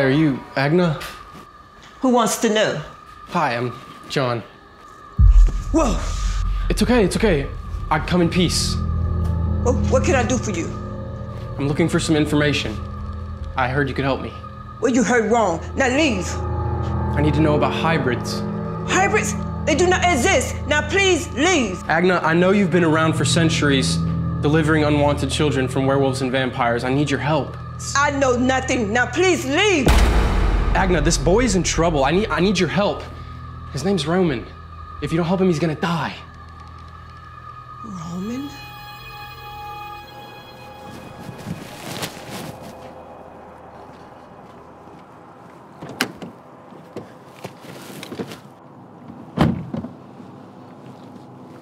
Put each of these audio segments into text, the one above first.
Hi, are you Agna? Who wants to know? Hi, I'm John. Whoa! It's okay, it's okay. I come in peace. Oh, what can I do for you? I'm looking for some information. I heard you could help me. Well, you heard wrong. Now leave. I need to know about hybrids. Hybrids? They do not exist. Now please leave. Agna, I know you've been around for centuries, delivering unwanted children from werewolves and vampires. I need your help. I know nothing. Now please leave. Agna, this boy's in trouble. I need, I need your help. His name's Roman. If you don't help him, he's gonna die. Roman?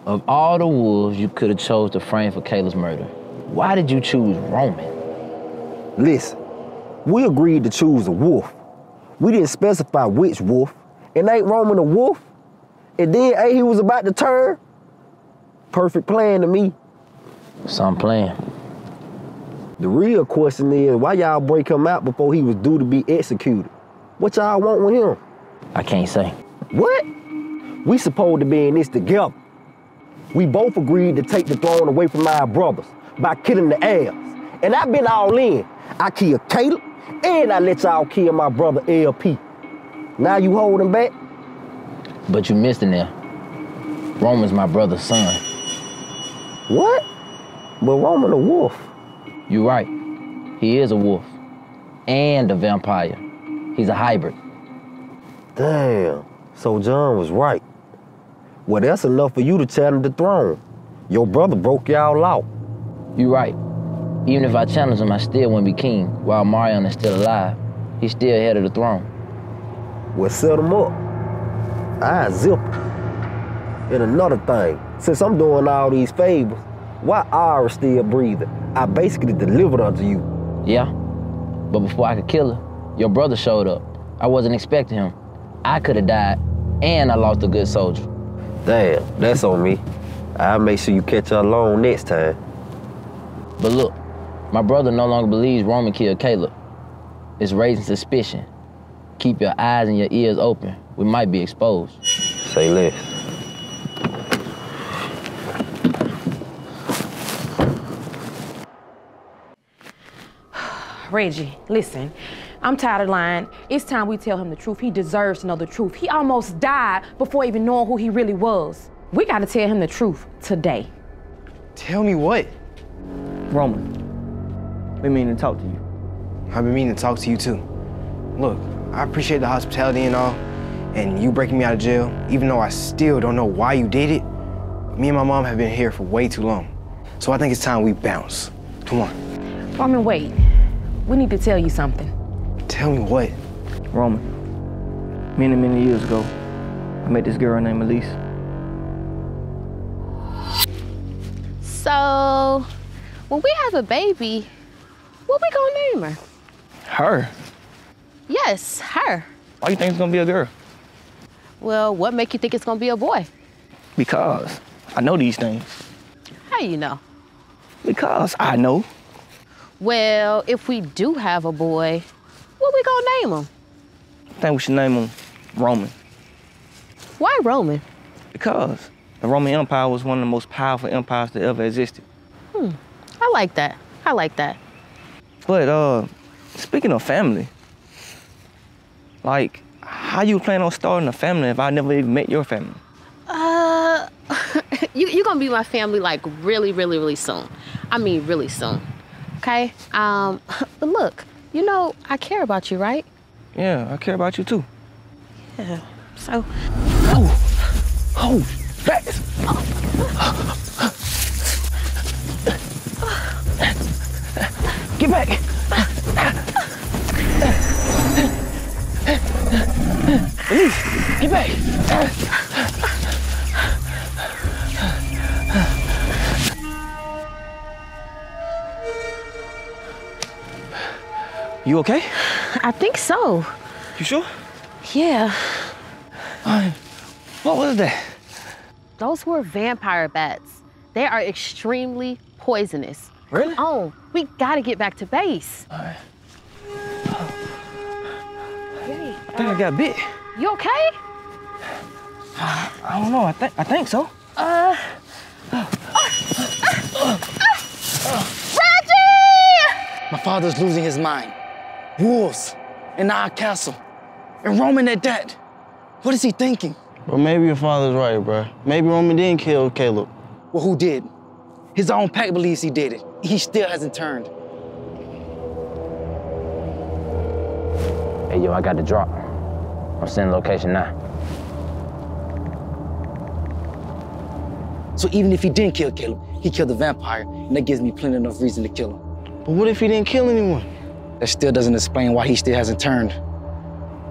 Of all the wolves you could have chose to frame for Kayla's murder, why did you choose Roman? Listen, we agreed to choose a wolf. We didn't specify which wolf. And ain't Roman a wolf? And then ain't he was about to turn? Perfect plan to me. Some plan. The real question is why y'all break him out before he was due to be executed? What y'all want with him? I can't say. What? We supposed to be in this together. We both agreed to take the throne away from our brothers by killing the heirs. And I've been all in. I killed Caleb, and I let y'all kill my brother LP. Now you holding back? But you missed in there. Roman's my brother's son. What? But Roman a wolf. You right. He is a wolf. And a vampire. He's a hybrid. Damn. So John was right. Well, that's enough for you to challenge the throne. Your brother broke y'all out. You right. Even if I challenge him, I still wouldn't be king while Marion is still alive. He's still head of the throne. Well, set him up. I zip. And another thing, since I'm doing all these favors, why Ira still breathing? I basically delivered unto you. Yeah. But before I could kill her, your brother showed up. I wasn't expecting him. I could have died, and I lost a good soldier. Damn, that's on me. I'll make sure you catch her alone next time. But look, my brother no longer believes Roman killed Caleb. It's raising suspicion. Keep your eyes and your ears open. We might be exposed. Say less. Reggie, listen. I'm tired of lying. It's time we tell him the truth. He deserves to know the truth. He almost died before even knowing who he really was. We gotta tell him the truth today. Tell me what? Roman, we mean to talk to you. I've been meaning to talk to you too. Look, I appreciate the hospitality and all, and you breaking me out of jail, even though I still don't know why you did it. Me and my mom have been here for way too long. So I think it's time we bounce. Come on. Roman, wait. We need to tell you something. Tell me what? Roman, many, many years ago, I met this girl named Elise. So, when we have a baby, what we gonna name her? Her? Yes, her. Why you think it's gonna be a girl? Well, what make you think it's gonna be a boy? Because I know these things. How you know? Because I know. Well, if we do have a boy, what we gonna name him? I think we should name him Roman. Why Roman? Because the Roman Empire was one of the most powerful empires that ever existed. Hmm. I like that. I like that. But uh, speaking of family, like, how you plan on starting a family if I never even met your family? Uh, you you gonna be my family like really, really, really soon. I mean, really soon. Okay. Um, but look, you know I care about you, right? Yeah, I care about you too. Yeah. So. Oh, oh, facts. Get back. Elise, get back. You okay? I think so. You sure? Yeah. Uh, what was that? Those were vampire bats. They are extremely poisonous. Really? Oh, we gotta get back to base. Alright. I think I got bit. You okay? I don't know. I think I think so. Reggie! My father's losing his mind. Wolves in our castle. And Roman at that. What is he thinking? Well, maybe your father's right, bro. Maybe Roman didn't kill Caleb. Well, who did? His own pack believes he did it. He still hasn't turned. Hey, yo, I got the drop. I'm sending location now. So even if he didn't kill Caleb, he killed the vampire, and that gives me plenty enough reason to kill him. But what if he didn't kill anyone? That still doesn't explain why he still hasn't turned.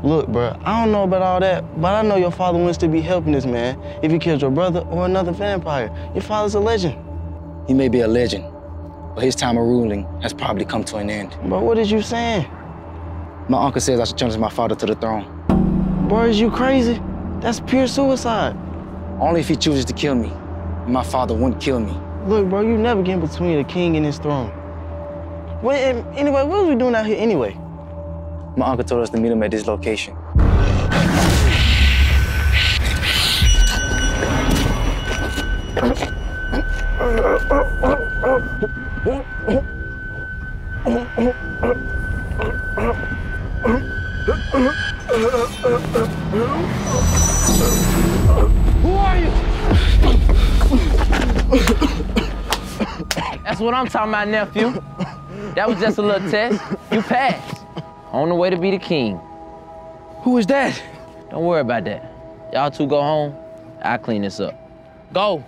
Look, bro, I don't know about all that, but I know your father wants to be helping this man if he killed your brother or another vampire. Your father's a legend. He may be a legend, but his time of ruling has probably come to an end. But what is you saying? My uncle says I should challenge my father to the throne, Bro, is you crazy? That's pure suicide. only if he chooses to kill me. My father wouldn't kill me. Look, bro, you never get between a king and his throne. Well, em- eh, anyway, what are we doing out here anyway? My uncle told us to meet him at this location. That's what I'm talking about, nephew. That was just a little test. You passed. On the way to be the king. Who is that? Don't worry about that. Y'all two go home. I'll clean this up. Go.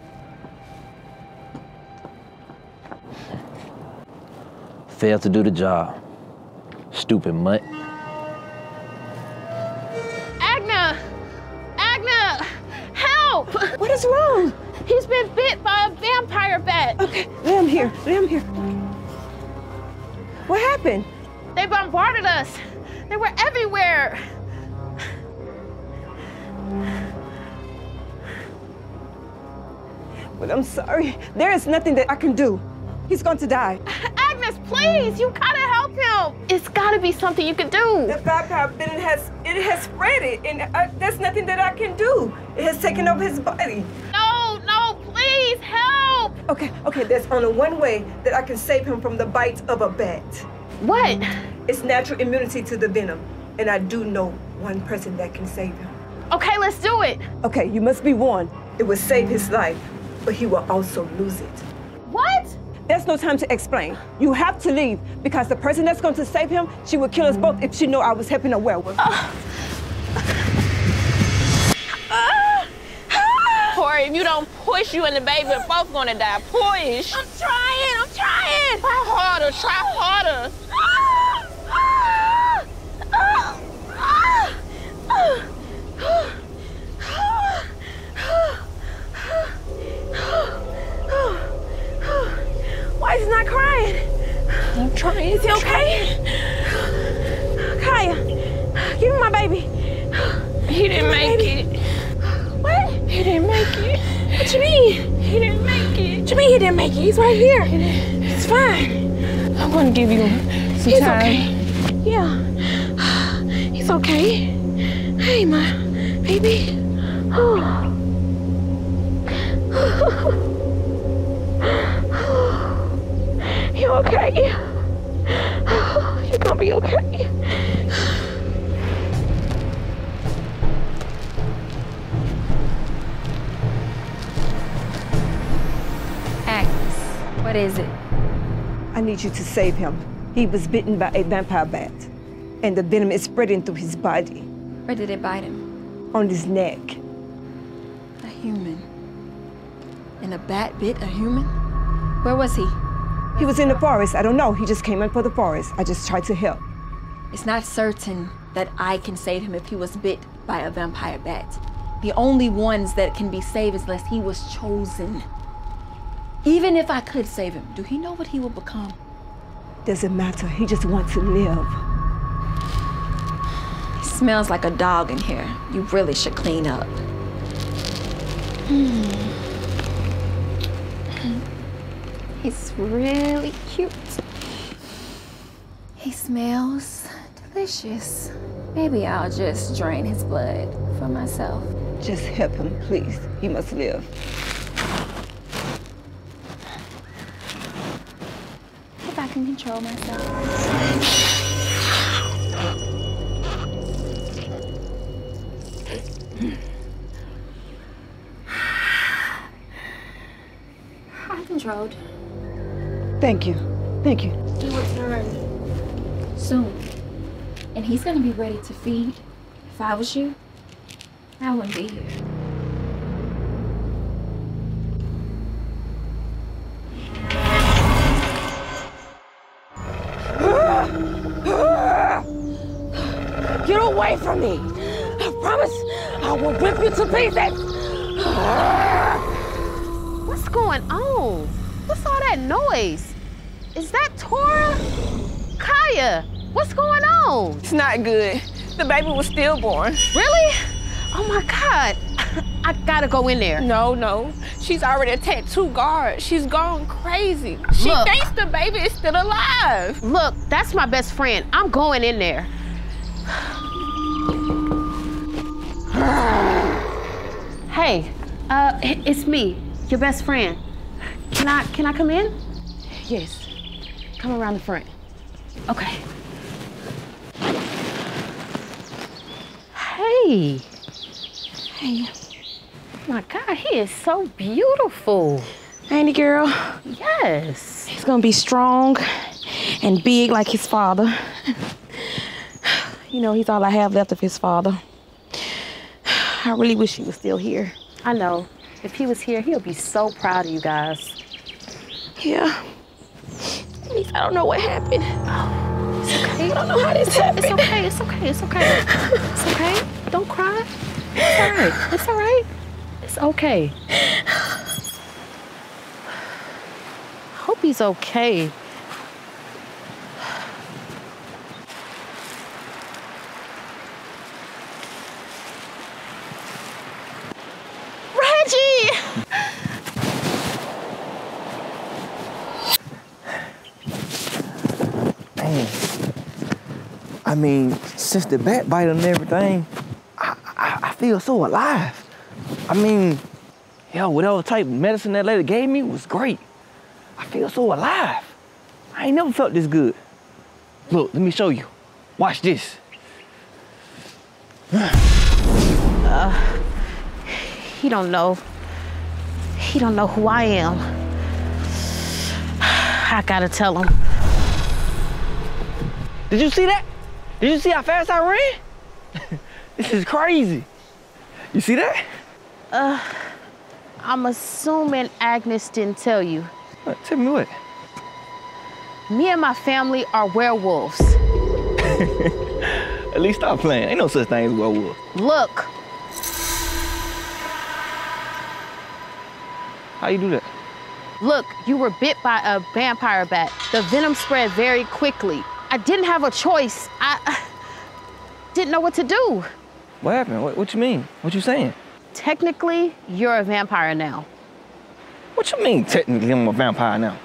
Failed to do the job. Stupid mutt. Agna! Agna! Help! What is wrong? He's been bit by a vampire bat. Okay, lay him here. Lay him here. What happened? They bombarded us. They were everywhere. Well, I'm sorry. There is nothing that I can do. He's going to die. Please, you gotta help him. It's gotta be something you can do. The vampire venom has it has spread it, and I, there's nothing that I can do. It has taken over his body. No, no, please help. Okay, okay. There's only one way that I can save him from the bite of a bat. What? It's natural immunity to the venom, and I do know one person that can save him. Okay, let's do it. Okay, you must be warned. It will save his life, but he will also lose it. What? There's no time to explain. You have to leave because the person that's going to save him, she would kill us both if she knew I was helping a werewolf. Ah. Ah. Corey, if you don't push you and the baby, we're both gonna die. Push. I'm trying, I'm trying. Try harder, try harder. Ah. Why is he not crying? I'm trying. Is he okay? Kaya, give me my baby. He didn't make it. What? He didn't make it. What you mean? He didn't make it. What you mean he didn't make it? He's right here. It's fine. I'm gonna give you some He's time. okay. Yeah. He's okay. Hey, my baby. Oh. You okay? You're gonna be okay. Agnes, what is it? I need you to save him. He was bitten by a vampire bat, and the venom is spreading through his body, Where did it bite him? on his neck. A human. And a bat bit a human? Where was he? He was in the forest. I don't know. He just came in for the forest. I just tried to help. It's not certain that I can save him if he was bit by a vampire bat. The only ones that can be saved is unless he was chosen. Even if I could save him, do he know what he will become? Doesn't matter. He just wants to live. He smells like a dog in here. You really should clean up. Hmm. He's really cute. He smells delicious. Maybe I'll just drain his blood for myself. Just help him, please. He must live. If I can control myself. I'm controlled. Thank you. Thank you. Your turn. Soon. And he's gonna be ready to feed. If I was you, I wouldn't be here. Get away from me! I promise I will rip you to pieces! What's going on? What's all that noise? Is that Tora? Kaya, what's going on? It's not good. The baby was stillborn. Really? Oh my God. I gotta go in there. No, no. She's already attacked two guards. She's gone crazy. She Look. thinks the baby is still alive. Look, that's my best friend. I'm going in there. Hey, uh, it's me, your best friend. Can I can I come in? Yes. Come around the front. Okay. Hey. Hey. My God, he is so beautiful. Ain't he, girl? Yes. He's gonna be strong and big like his father. You know, he's all I have left of his father. I really wish he was still here. I know. If he was here, he'll be so proud of you guys. Yeah. Least I don't know what happened. It's okay. I don't know how this It's okay. It's okay. It's okay. It's okay. Don't cry. It's all right. It's all right. It's okay. Hope he's okay. Reggie! Man, I mean, since the bat bite and everything, I, I, I feel so alive. I mean, yo, whatever type of medicine that lady gave me was great. I feel so alive. I ain't never felt this good. Look, let me show you. Watch this. Uh, he don't know. He don't know who I am. I gotta tell him. Did you see that? Did you see how fast I ran? this is crazy. You see that? Uh, I'm assuming Agnes didn't tell you. What? Tell me what? Me and my family are werewolves. At least stop playing. Ain't no such thing as werewolf. Look, How you do that? look, you were bit by a vampire bat. The venom spread very quickly. I didn't have a choice. I didn't know what to do. What happened? What, what you mean? What you saying? Technically, you're a vampire now. What you mean technically I'm a vampire now?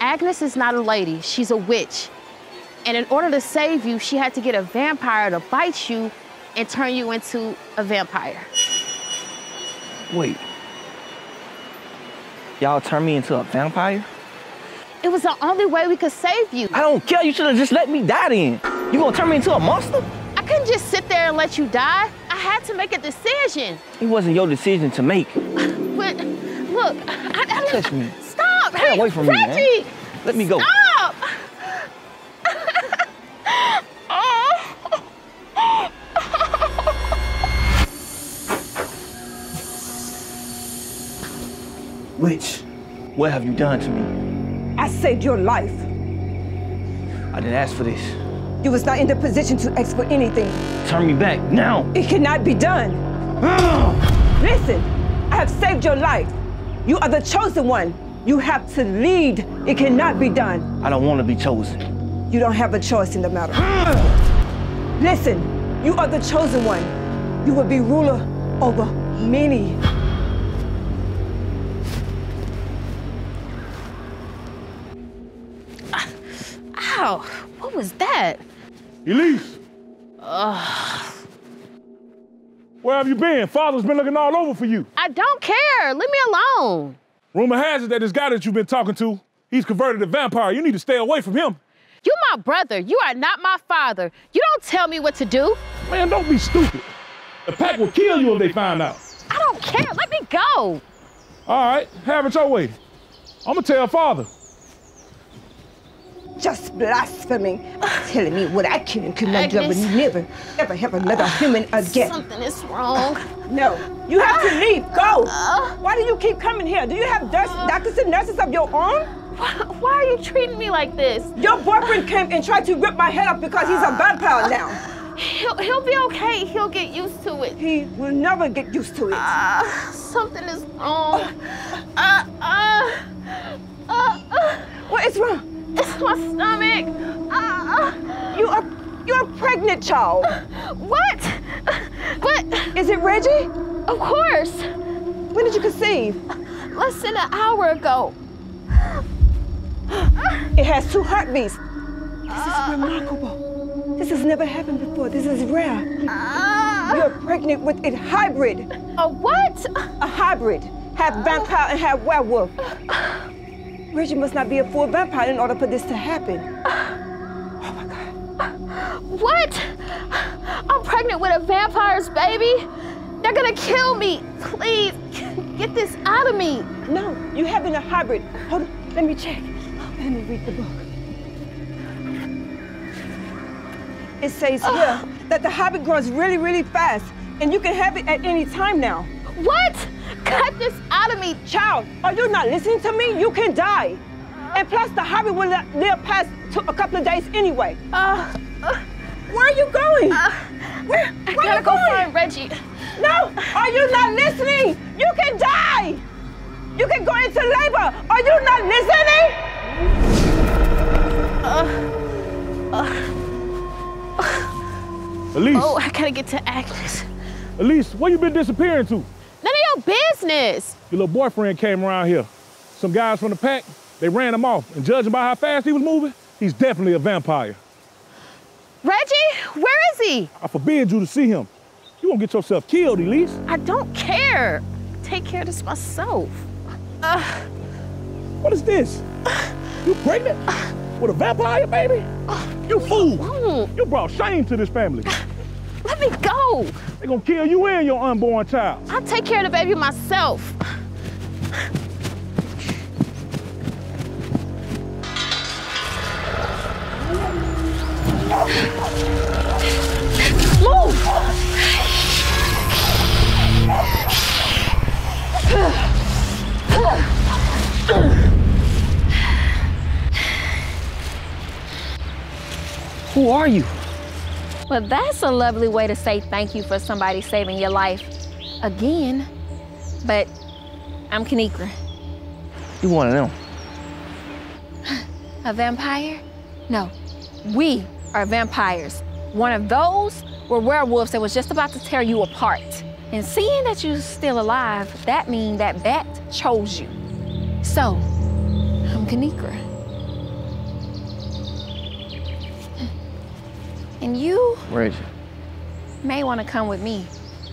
Agnes is not a lady, she's a witch. And in order to save you, she had to get a vampire to bite you and turn you into a vampire. Wait. Y'all turn me into a vampire? It was the only way we could save you. I don't care. You should have just let me die then. You gonna turn me into a monster? I couldn't just sit there and let you die. I had to make a decision. It wasn't your decision to make. But look, I, I Touch me. Stop! Stay hey, away from me, man. Let me go. Stop! Oh. Witch, what have you done to me? I saved your life. I didn't ask for this. You was not in the position to ask for anything. Turn me back now. It cannot be done. Listen, I have saved your life. You are the chosen one. You have to lead. It cannot be done. I don't want to be chosen. You don't have a choice in the matter. Listen, you are the chosen one. You will be ruler over many. Ow, what was that? Elise, Ugh. where have you been? Father's been looking all over for you. I don't care. Leave me alone. Rumor has it that this guy that you've been talking to, he's converted to vampire. You need to stay away from him. You my brother. You are not my father. You don't tell me what to do. Man, don't be stupid. The pack will kill you if they find out. I don't care. Let me go. All right, have it your way. I'm gonna tell father. Just blaspheming. Telling me what I can and cannot do. I Agnes. never, ever have another human again. Something is wrong. No, you have to leave. Go. Why do you keep coming here? Do you have nurse, doctors and nurses of your own? Why are you treating me like this? Your boyfriend came and tried to rip my head off because he's a vampire now. He'll, he'll be okay. He'll get used to it. He will never get used to it. Uh, something is wrong. Uh, uh, uh, uh. What is wrong? It's my stomach. Uh, You are you're pregnant child. what? What? Is it Reggie? Of course. When did you conceive? Less than an hour ago. It has two heartbeats. This is remarkable. This has never happened before. This is rare. You're pregnant with a hybrid. A what? A hybrid. Half vampire and half werewolf. Reggie must not be a full vampire in order for this to happen. Oh my God. What? I'm pregnant with a vampire's baby? They're gonna kill me. Please, get this out of me. No, you have having a hybrid. Hold on, let me check. Let me read the book. It says here that the hybrid grows really, really fast, and you can have it at any time now. What? Cut this out of me. Child, are you not listening to me? You can die. And plus, the hybrid will not live past to a couple of days anyway. Uh, Where are you going? Uh, where, I gotta you go going? find Reggie. No, are you not listening? You can die. You can go into labor. Are you not listening? Elise, Oh, I gotta get to Agnes. Elise, where you been disappearing to? Your business. Your little boyfriend came around here. Some guys from the pack, they ran him off. And judging by how fast he was moving, he's definitely a vampire. Reggie, where is he? I forbid you to see him. You won't get yourself killed, Elise. I don't care. Take care of this myself. Uh, What is this? You pregnant? With a vampire, baby? You fool! You brought shame to this family. Let me go. They're gonna kill you and your unborn child. I'll take care of the baby myself. Move! Who are you? Well, that's a lovely way to say thank you for somebody saving your life again. But I'm Kinigra. You one of them. A vampire? No, we are vampires. One of those were werewolves that was just about to tear you apart. And seeing that you're still alive, that means that Bat chose you. So, I'm Kinigra. And you Reggie. may want to come with me,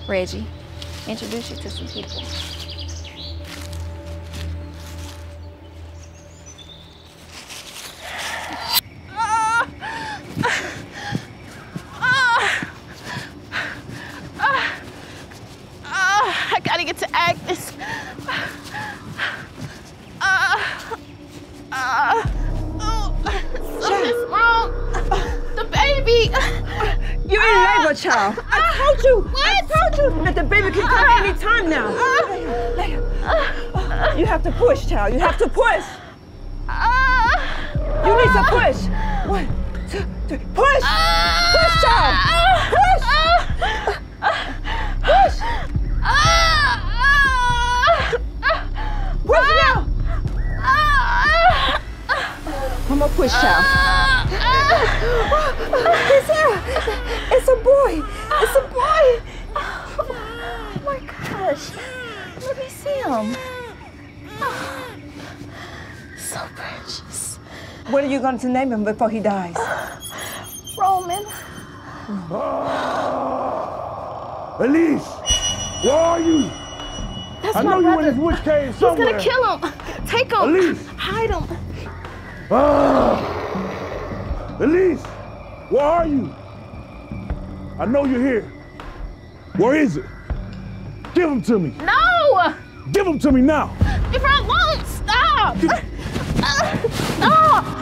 Reggie. Introduce you to some people. Ah, I baby. You're in ah. labor, child. Ah. I told you. What? I told you that the baby can come ah. any time now. You have to push, child. You have to push. You need to push. One, two, three. Push. Push, child. Push. Push. Push now. One more push, child. It's here. It's a boy. It's a boy. Oh my gosh. Let me see him. Oh, So precious. What are you going to name him before he dies? Roman. Oh. Elise, where are you? That's I my know you brother. in this witch cave He's gonna kill him. Take him. Elise. Hide him. Ah! Elise, where are you? I know you're here. Where is it? Give them to me. No! Give them to me now. If I won't stop. Uh, Stop. No!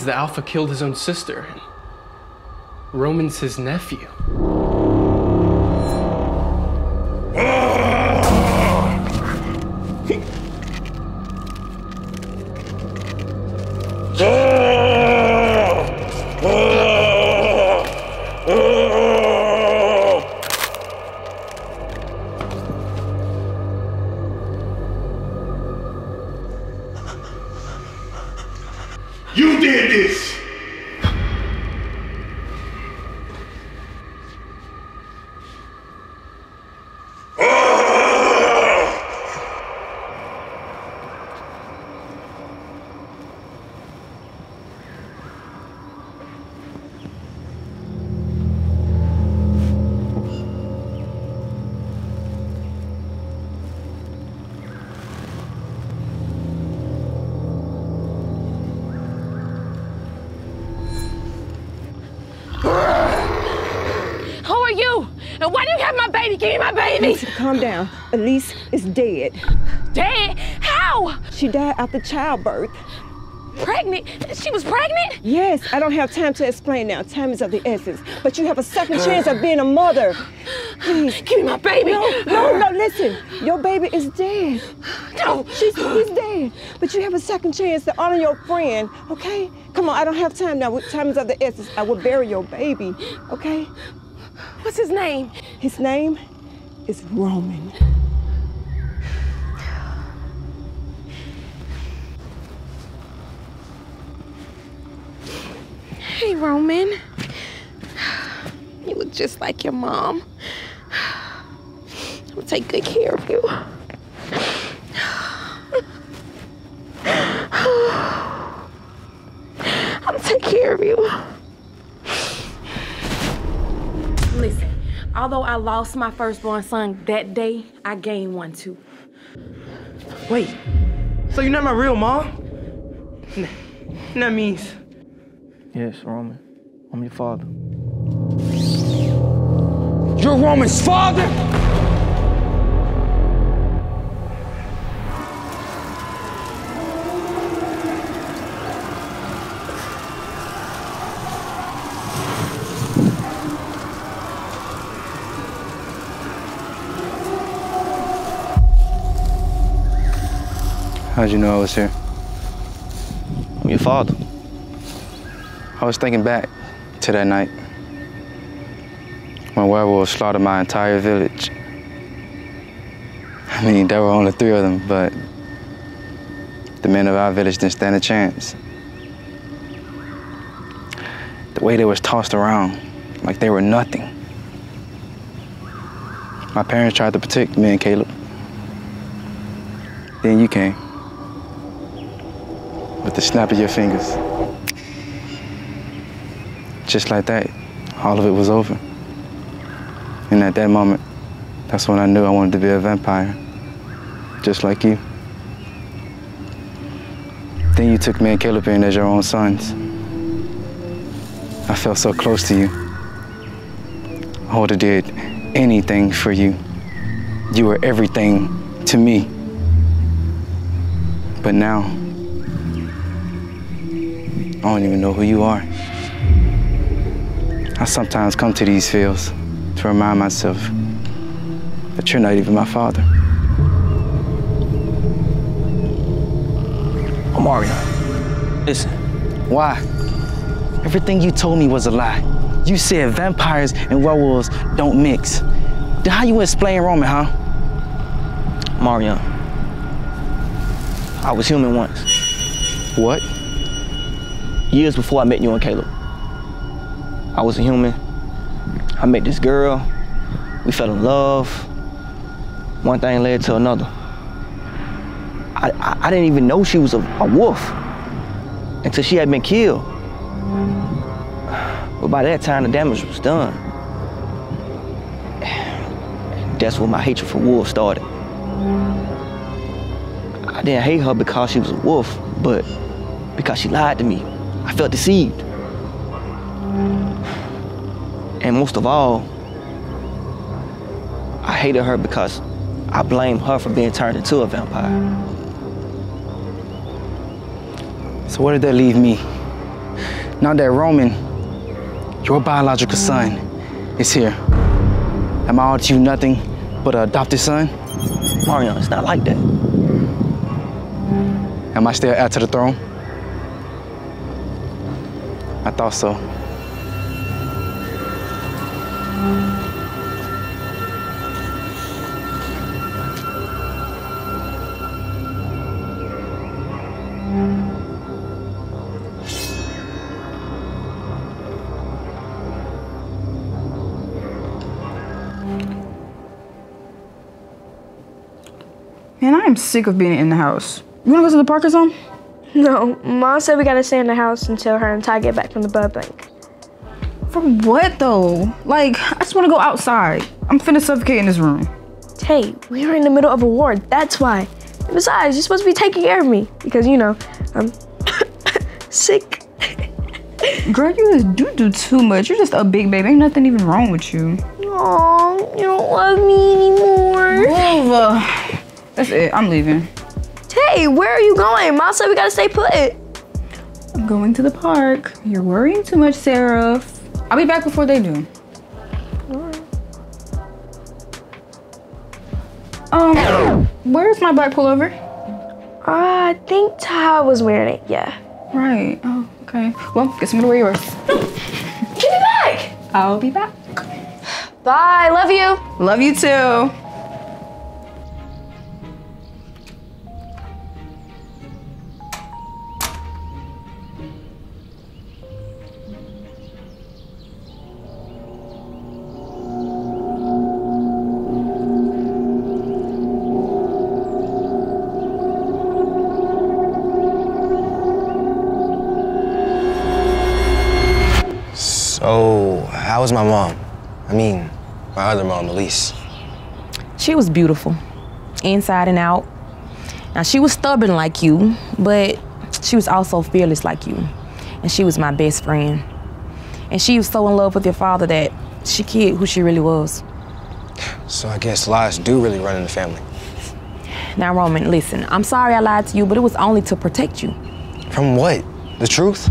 Means the Alpha killed his own sister. Roman's his nephew. Did this! After childbirth. Pregnant? She was pregnant? Yes, I don't have time to explain now. Time is of the essence. But you have a second chance of being a mother. Please. Give me my baby. No, no, no, listen. Your baby is dead. No. She's he's dead. But you have a second chance to honor your friend, okay? Come on, I don't have time now. Time is of the essence. I will bury your baby, okay? What's his name? His name is Roman. Hey, Roman. You look just like your mom. I'm gonna take good care of you. I'm gonna take care of you. Listen, although I lost my firstborn son that day, I gained one too. Wait, so you're not my real mom? N- that means Yes, Roman. I'm your father. You're Roman's father? How'd you know I was here? I'm your father. I was thinking back to that night when werewolves slaughtered my entire village. I mean, there were only three of them, but the men of our village didn't stand a chance. The way they was tossed around like they were nothing. My parents tried to protect me and Caleb. Then you came. With the snap of your fingers. Just like that, all of it was over. And at that moment, that's when I knew I wanted to be a vampire. Just like you. Then you took me and Caleb in as your own sons. I felt so close to you. I would have did anything for you. You were everything to me. But now, I don't even know who you are. I sometimes come to these fields to remind myself that you're not even my father. Omarion, listen. Why? Everything you told me was a lie. You said vampires and werewolves don't mix. Then how you explain Roman, huh? Marion, I was human once. What? Years before I met you and Caleb. I was a human. I met this girl. We fell in love. One thing led to another. I, I, I didn't even know she was a, a wolf until she had been killed. But by that time, the damage was done. That's when my hatred for wolves started. I didn't hate her because she was a wolf, but because she lied to me. I felt deceived. And most of all, I hated her because I blamed her for being turned into a vampire. So where did that leave me? Now that Roman, your biological son, is here, am I all to you nothing but an adopted son? Marion, it's not like that. Am I still heir to the throne? I thought so. Man, I am sick of being in the house. You wanna go to the park or something? No, Mom said we gotta stay in the house until her and Ty get back from the blood bank. For what though? Like, I just wanna go outside. I'm finna suffocate in this room. Hey, we are in the middle of a war. That's why. And besides, you're supposed to be taking care of me because you know I'm sick. Girl, you just do do too much. You're just a big baby. Ain't nothing even wrong with you. Aw, you don't love me anymore. Love. That's it. I'm leaving. Hey, where are you going? Mom said we gotta stay put. I'm going to the park. You're worrying too much, Sarah. I'll be back before they do. Um, where's my black pullover? Uh, I think Ty was wearing it. Yeah. Right. Oh, okay. Well, guess I'm gonna wear yours. Give me back. I'll be back. Bye. Love you. Love you too. How was my mom? I mean, my other mom, Elise. She was beautiful, inside and out. Now, she was stubborn like you, but she was also fearless like you. And she was my best friend. And she was so in love with your father that she kid who she really was. So I guess lies do really run in the family. Now, Roman, listen, I'm sorry I lied to you, but it was only to protect you. From what? The truth?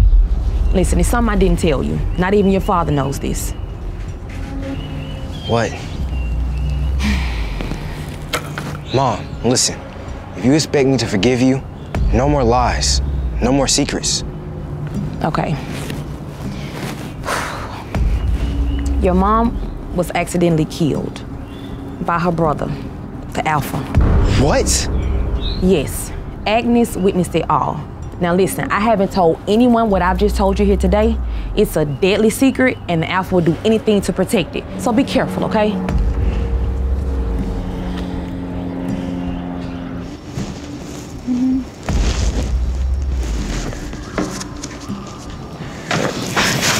Listen, it's something I didn't tell you. Not even your father knows this. What? Mom, listen. If you expect me to forgive you, no more lies, no more secrets. Okay. Your mom was accidentally killed by her brother, the Alpha. What? Yes. Agnes witnessed it all. Now listen, I haven't told anyone what I've just told you here today. It's a deadly secret and the Alpha will do anything to protect it. So be careful, okay?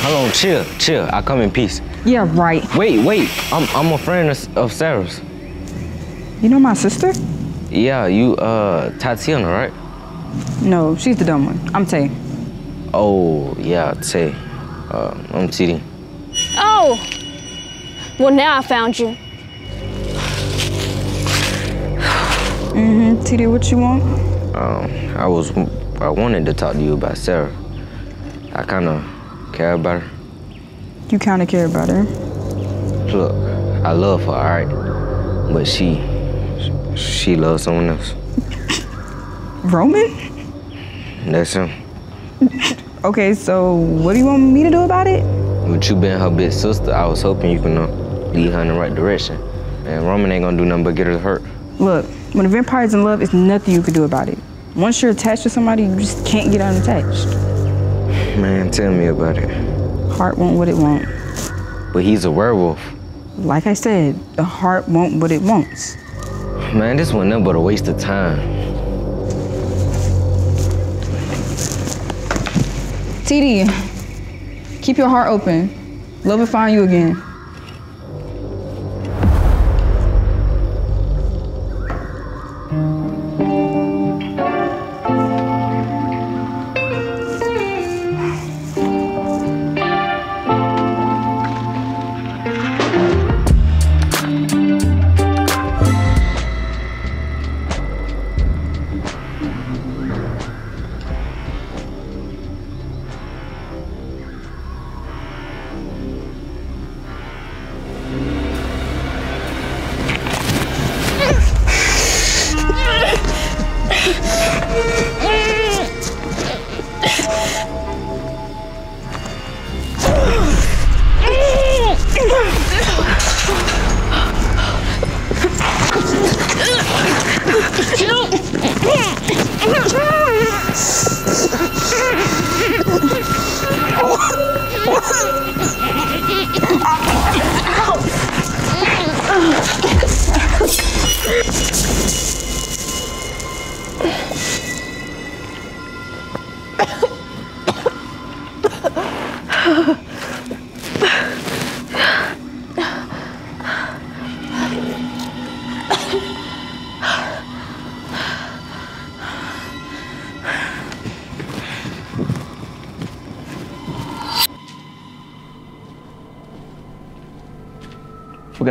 Hold on, chill, chill. I come in peace. Yeah, right. Wait, wait. I'm I'm a friend of, of Sarah's. You know my sister? Yeah, you uh Tatiana, right? No, she's the dumb one. I'm Tay. Oh yeah, Tay. Uh, I'm TD. Oh. Well, now I found you. Mm-hmm. TD, what you want? Um, I was I wanted to talk to you about Sarah. I kind of care about her. You kind of care about her. Look, I love her, all right, but she she loves someone else. Roman? That's him. Okay, so what do you want me to do about it? With you being her big sister, I was hoping you can uh, lead her in the right direction. And Roman ain't gonna do nothing but get her hurt. Look, when a vampire's in love, it's nothing you can do about it. Once you're attached to somebody, you just can't get unattached. Man, tell me about it. Heart won't what it won't. But he's a werewolf. Like I said, the heart won't what it wants. Man, this was nothing but a waste of time. TD, keep your heart open. Love will find you again.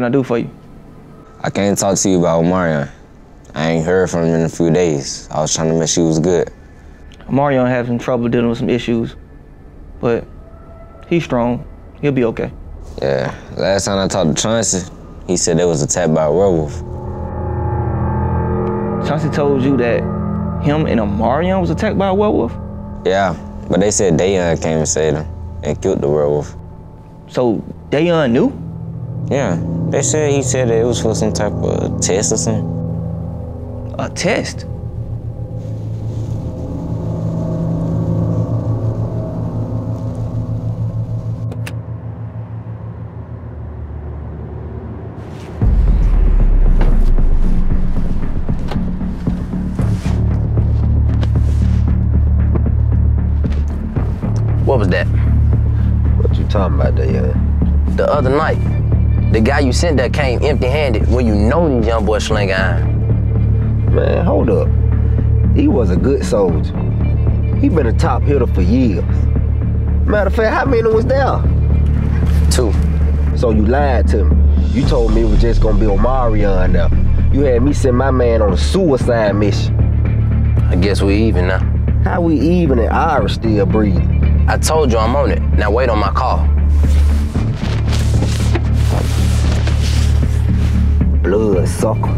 I do for you? I can't talk to you about Marion. I ain't heard from him in a few days. I was trying to make sure he was good. Marion having trouble dealing with some issues, but he's strong. He'll be okay. Yeah, last time I talked to Chauncey, he said they was attacked by a werewolf. Chauncey told you that him and Omarion was attacked by a werewolf? Yeah, but they said Dayon came and saved him and killed the werewolf. So Dayon knew? Yeah, they said he said it was for some type of test or something. A test? Guy you sent that came empty-handed when you know these young boys sling iron. Man, hold up. He was a good soldier. He been a top hitter for years. Matter of fact, how many was there? Two. So you lied to me. You told me it was just gonna be Omarion there. You had me send my man on a suicide mission. I guess we even now. How we even and Ira still breathing? I told you I'm on it. Now wait on my call. Blood sucker.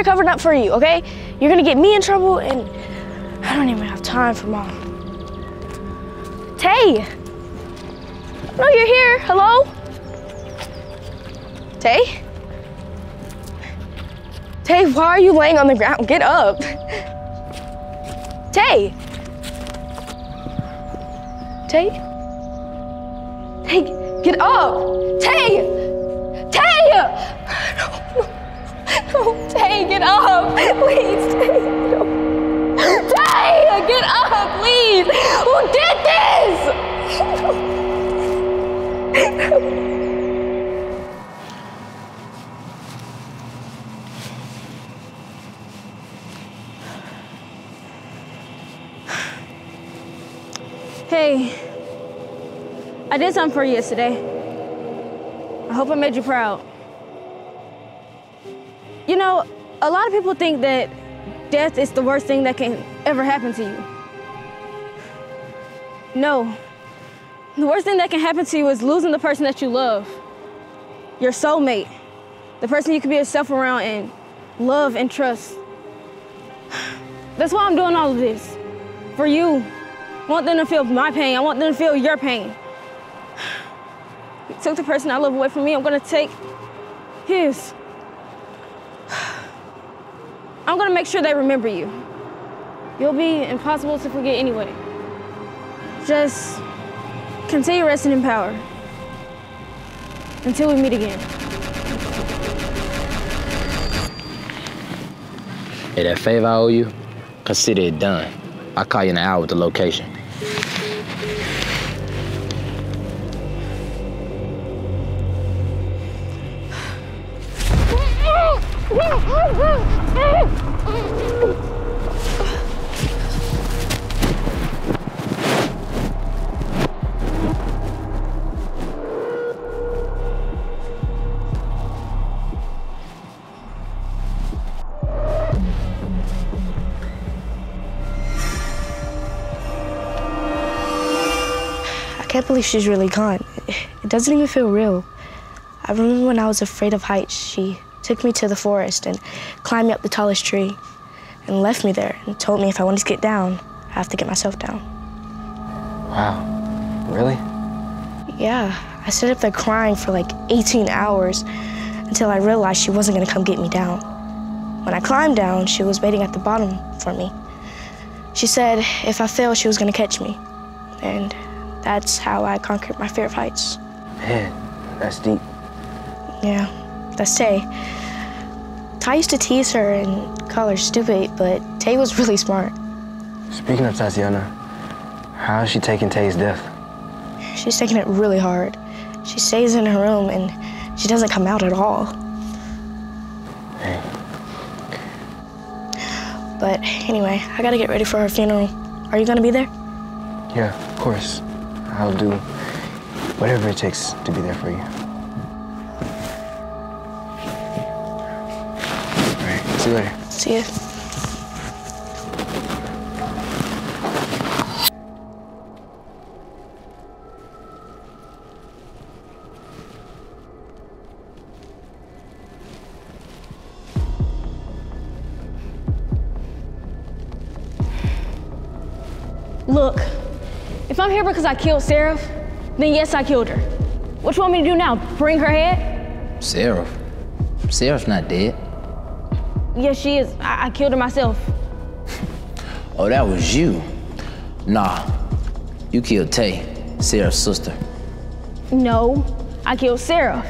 Tired of covering up for you, okay? You're gonna get me in trouble, and I don't even have time for mom. Tay! No, you're here. Hello? Tay? Tay, why are you laying on the ground? Get up. Tay! Tay? Tay, get up! Tay! Tay! No, Tay, get up! Please, Tay. Tay, get up, please! Who did this? Hey, I did something for you yesterday. I hope I made you proud. You know, a lot of people think that death is the worst thing that can ever happen to you. No. The worst thing that can happen to you is losing the person that you love. Your soulmate. The person you can be yourself around and love and trust. That's why I'm doing all of this. For you. I want them to feel my pain. I want them to feel your pain. You took the person I love away from me. I'm gonna take his. I'm gonna make sure they remember you. You'll be impossible to forget anyway. Just continue resting in power until we meet again. Hey, that favor I owe you, consider it done. I'll call you in an hour with the location. I can't believe she's really gone. It doesn't even feel real. I remember when I was afraid of heights, she took me to the forest and climbed me up the tallest tree and left me there and told me if I wanted to get down, I have to get myself down. Wow. Really? Yeah, I stayed up there crying for like 18 hours until I realized she wasn't gonna come get me down. When I climbed down, she was waiting at the bottom for me. She said if I fell, she was gonna catch me. And that's how I conquered my fear of heights. Man, that's deep. Yeah, that's Tay. Ty used to tease her and call her stupid, but Tay was really smart. Speaking of Tatiana, how is she taking Tay's death? She's taking it really hard. She stays in her room and she doesn't come out at all. Hey. But anyway, I gotta get ready for her funeral. Are you gonna be there? Yeah, of course. I'll do whatever it takes to be there for you. You later. See ya. Look, if I'm here because I killed Sarah, then yes, I killed her. What you want me to do now? Bring her head? Sarah. Sarah's not dead. Yes, she is. I, I killed her myself. Oh, that was you. Nah, you killed Tay, Sarah's sister. No, I killed Sarah.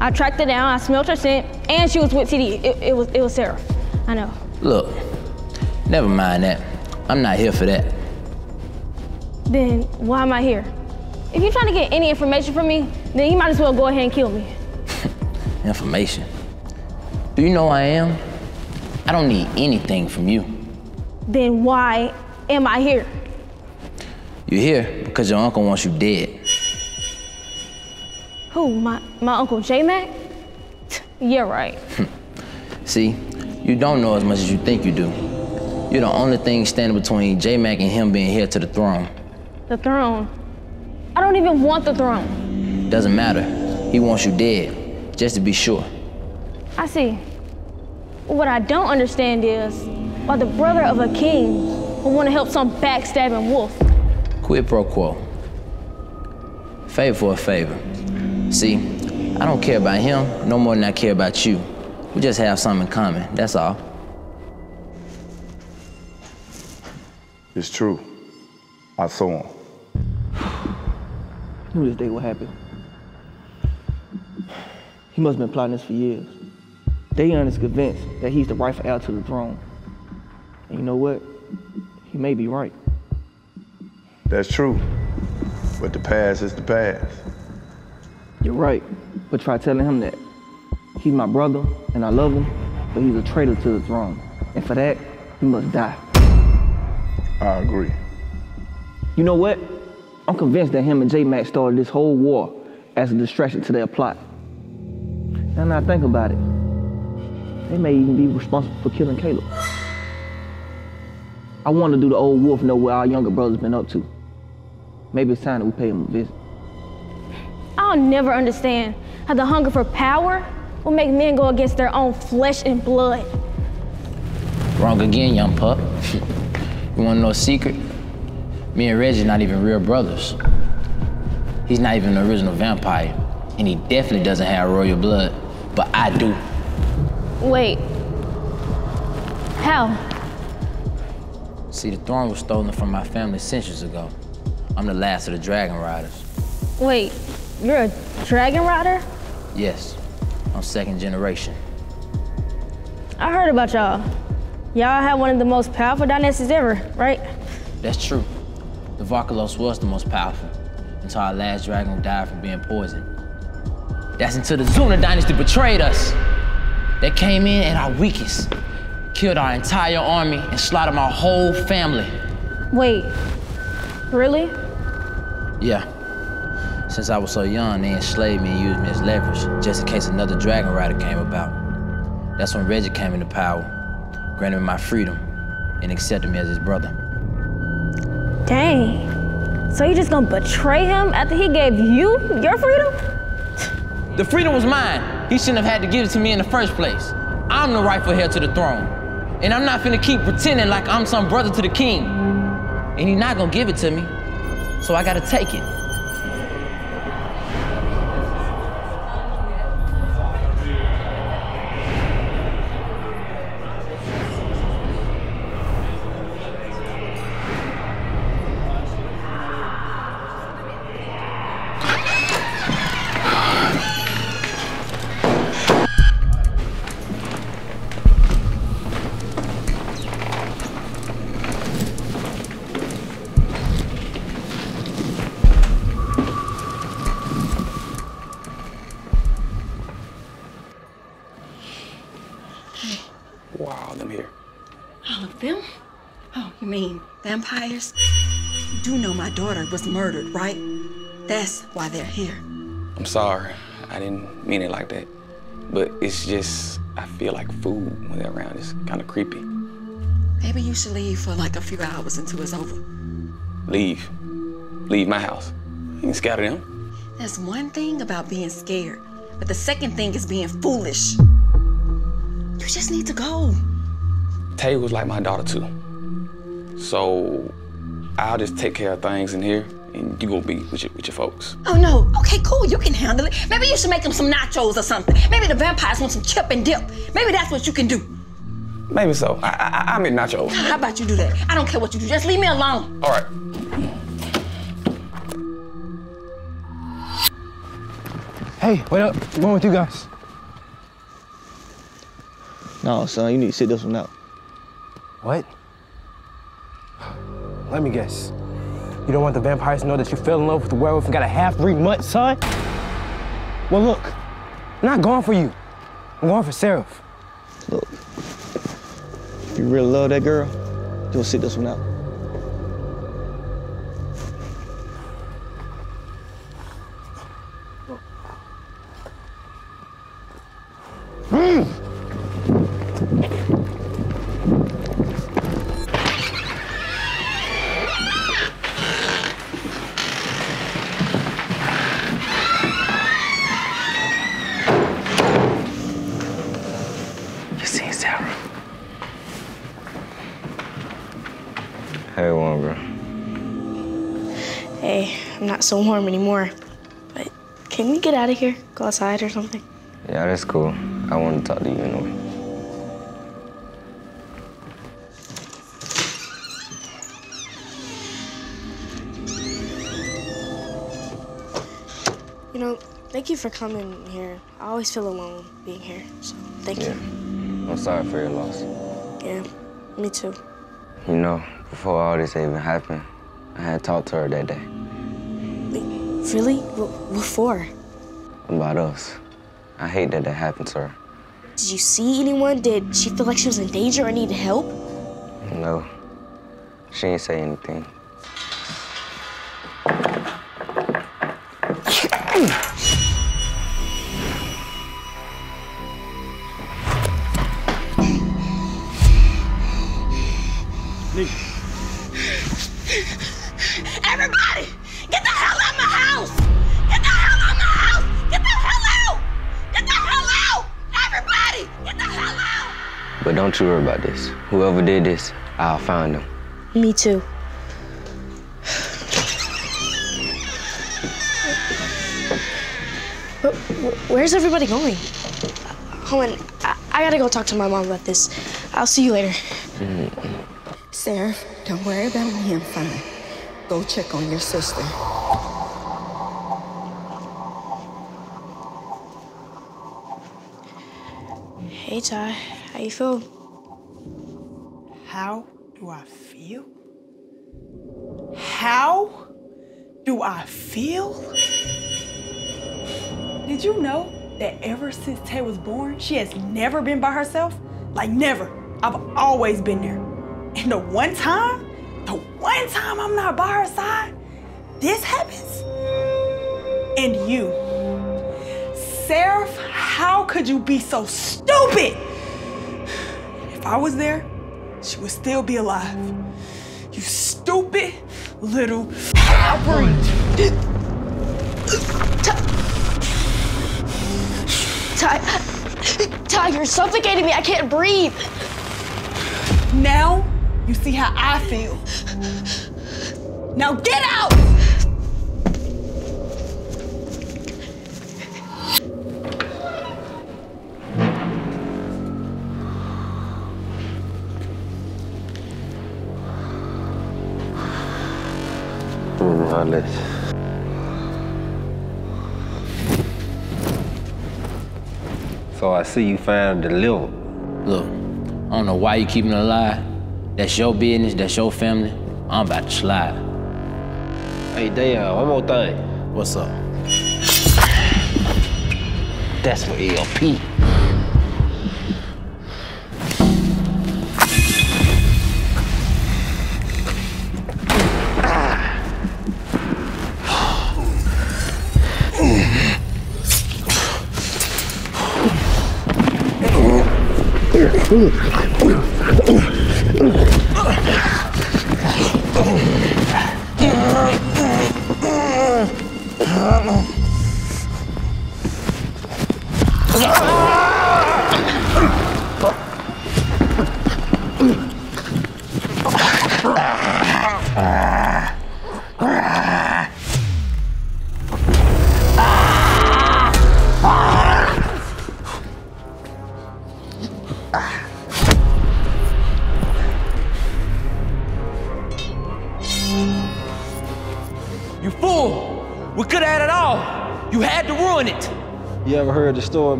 I tracked her down, I smelled her scent, and she was with TD. It, it was it was Sarah. I know. Look, never mind that. I'm not here for that. Then why am I here? If you're trying to get any information from me, then you might as well go ahead and kill me. Information. Do you know I am? I don't need anything from you. Then why am I here? You're here because your uncle wants you dead. Who? My my uncle J Mac? yeah, right. Hmm. See, you don't know as much as you think you do. You're the only thing standing between J Mac and him being here to the throne. The throne. I don't even want the throne. Doesn't matter. He wants you dead, just to be sure. I see. What I don't understand is why the brother of a king would want to help some backstabbing wolf. Quid pro quo. Favor for a favor. See, I don't care about him no more than I care about you. We just have something in common, that's all. It's true. I saw him. Knew this day would happen. He must have been plotting this for years. Dayon is convinced that he's the rightful heir to the throne. And you know what? He may be right. That's true. But the past is the past. You're right. But try telling him that. He's my brother, and I love him, but he's a traitor to the throne. And for that, he must die. I agree. You know what? I'm convinced that him and J Mac started this whole war as a distraction to their plot. Now that I think about it, they may even be responsible for killing Caleb. I want to do the old wolf know what our younger brother's been up to. Maybe it's time that we pay him a visit. I'll never understand how the hunger for power will make men go against their own flesh and blood. Wrong again, young pup. you wanna know a secret? Me and Reggie not even real brothers. He's not even an original vampire, and he definitely doesn't have royal blood, but I do. Wait. How? See, the throne was stolen from my family centuries ago. I'm the last of the Dragon Riders. Wait, you're a dragon rider? Yes, I'm second generation. I heard about y'all. Y'all had one of the most powerful dynasties ever, right? That's true. The Varkalos was the most powerful until our last dragon died from being poisoned. That's until the Zuna dynasty betrayed us. They came in at our weakest, killed our entire army, and slaughtered my whole family. Wait, really? Yeah. Since I was so young, they enslaved me and used me as leverage, just in case another dragon rider came about. That's when Reggie came into power, granted me my freedom, and accepted me as his brother. Dang. So you just gonna betray him after he gave you your freedom? The freedom was mine. He shouldn't have had to give it to me in the first place. I'm the rightful heir to the throne. And I'm not finna keep pretending like I'm some brother to the king. And he's not gonna give it to me. So I gotta take it. Murdered, right? That's why they're here. I'm sorry. I didn't mean it like that. But it's just, I feel like food when they're around. It's kind of creepy. Maybe you should leave for like a few hours until it's over. Leave. Leave my house. You can scatter them. That's one thing about being scared, but the second thing is being foolish. You just need to go. Tay was like my daughter too. So I'll just take care of things in here and you gonna be with your, with your folks. Oh no, okay, cool, you can handle it. Maybe you should make them some nachos or something. Maybe the vampires want some chip and dip. Maybe that's what you can do. Maybe so. I, I, I make nachos. How about you do that? I don't care what you do, just leave me alone. All right. Hey, wait up. I'm going with you guys. No, son, you need to sit this one out. What? Let me guess. You don't want the vampires to know that you fell in love with the werewolf and got a half-breed mutt, son? Well, look, I'm not going for you. I'm going for Seraph. Look, if you really love that girl, you'll sit this one out. Warm anymore. But can we get out of here? Go outside or something? Yeah, that's cool. I want to talk to you anyway. You know, thank you for coming here. I always feel alone being here, so thank you. Yeah. I'm sorry for your loss. Yeah, me too. You know, before all this even happened, I had talked to her that day Really? What, what for? about us. I hate that that happened to her. Did you see anyone? Did she feel like she was in danger or needed help? No, she didn't say anything. Nick, But don't you worry about this. Whoever did this, I'll find them. Me too. Wh- wh- Where's everybody going? Hold on, I, I gotta go talk to my mom about this. I'll see you later. Sarah, don't worry about me. I'm fine. Go check on your sister. Hey Ty, how you feel? How do I feel? How do I feel? Did you know that ever since Tay was born, she has never been by herself? Like, never. I've always been there. And the one time, the one time I'm not by her side, this happens. And you, Seraph, how could you be so stupid? If I was there, she would still be alive. You stupid little half-breed. Ty, Ty, you're suffocating me. I can't breathe. Now you see how I feel. Now get out! So I see you found the liver. Look, I don't know why you keeping it alive. That's your business, that's your family. I'm about to slide. Hey, Dayon, one more thing. What's up? That's for LP. You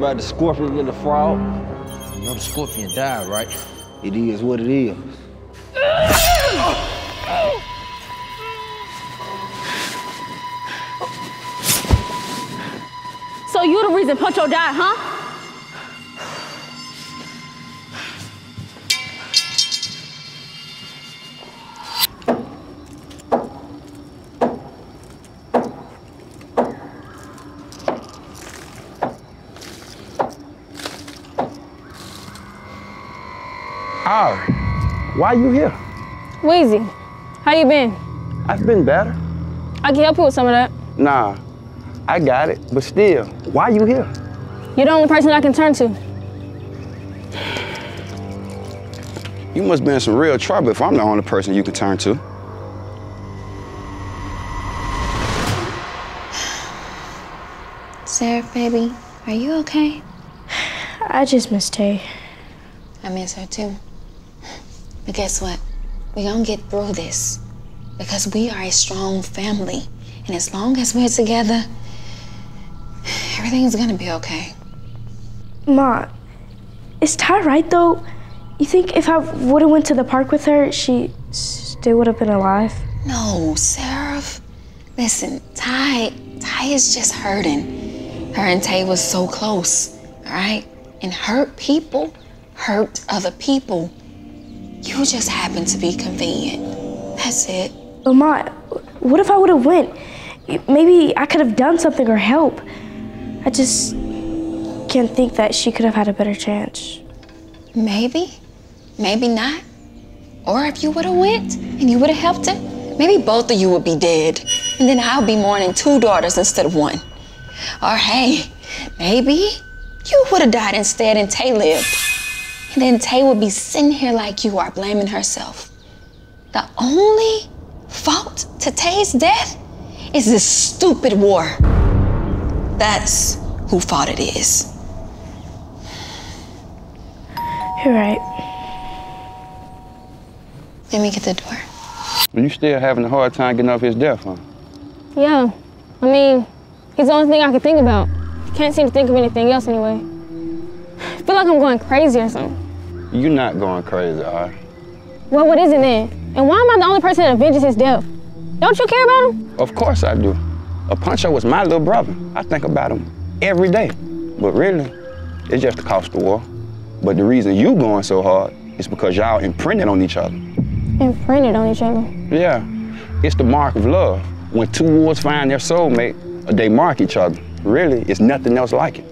about the scorpion and the frog? You know the scorpion died, right? It is what it is. So you the reason Puncho died, huh? Why you here? Weezy, how you been? I've been better. I can help you with some of that. Nah, I got it, but still, why are you here? You're the only person I can turn to. You must be in some real trouble if I'm the only person you can turn to. Sarah, baby, are you okay? I just miss Tay. I miss her too. But guess what? we gonna get through this because we are a strong family. And as long as we're together, everything's gonna be okay. Ma, is Ty right though? You think if I would have went to the park with her, she still would have been alive? No, Seraph. Listen, Ty, Ty is just hurting. Her and Tay was so close, all right? And hurt people hurt other people. You just happen to be convenient. That's it. Ma, what if I would have went? Maybe I could have done something or help. I just can't think that she could have had a better chance. Maybe, maybe not. Or if you would have went and you would have helped her, maybe both of you would be dead. And then I'll be mourning two daughters instead of one. Or hey, maybe you would have died instead and Tay lived. And then Tay would be sitting here like you are, blaming herself. The only fault to Tay's death is this stupid war. That's who fault it is. You're right. Let me get the door. You still having a hard time getting off his death, huh? Yeah. I mean, he's the only thing I can think about. Can't seem to think of anything else anyway. I feel like I'm going crazy or something. You're not going crazy, all right? Well, what is it then? And why am I the only person that avenges his death? Don't you care about him? Of course I do. A Pancho was my little brother. I think about him every day. But really, it's just the cost of war. But the reason you going so hard is because y'all imprinted on each other. Imprinted on each other. Yeah, it's the mark of love. When two wolves find their soulmate, they mark each other. Really, it's nothing else like it.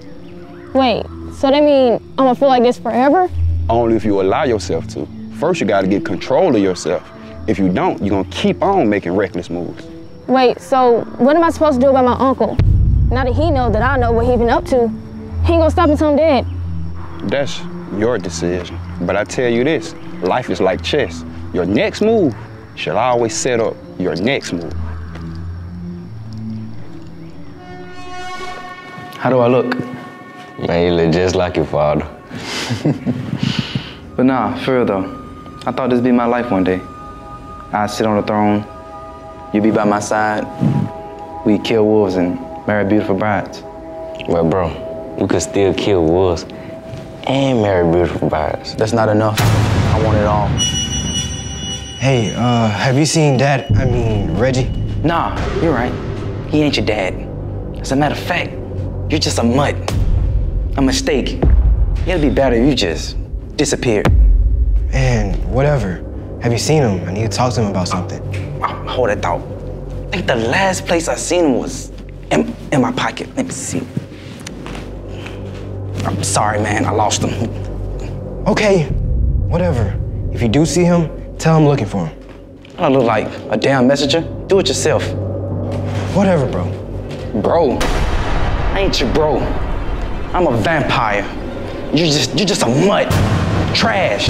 Wait, so that mean I'm gonna feel like this forever? Only if you allow yourself to. First, you gotta get control of yourself. If you don't, you're gonna keep on making reckless moves. Wait, so what am I supposed to do about my uncle? Now that he knows that I know what he been up to, he ain't gonna stop until I'm dead. That's your decision. But I tell you this, life is like chess. Your next move should always set up your next move. How do I look? Man, you look just like your father. But nah, for real though. I thought this'd be my life one day. I'd sit on the throne, you'd be by my side, we'd kill wolves and marry beautiful brides. Well, bro, we could still kill wolves and marry beautiful brides. That's not enough. I want it all. Hey, uh, have you seen Dad? I mean, Reggie? Nah, you're right. He ain't your dad. As a matter of fact, you're just a mutt. A mistake. It'd be better if you just disappeared. Man, whatever. Have you seen him? I need to talk to him about something. Ah, hold that thought. I think the last place I seen him was in, in my pocket. Let me see. I'm sorry, man. I lost him. Okay, whatever. If you do see him, tell him I'm looking for him. I don't look like a damn messenger. Do it yourself. Whatever, bro. Bro, I ain't your bro. I'm a vampire. You're just you're just a mutt. Trash.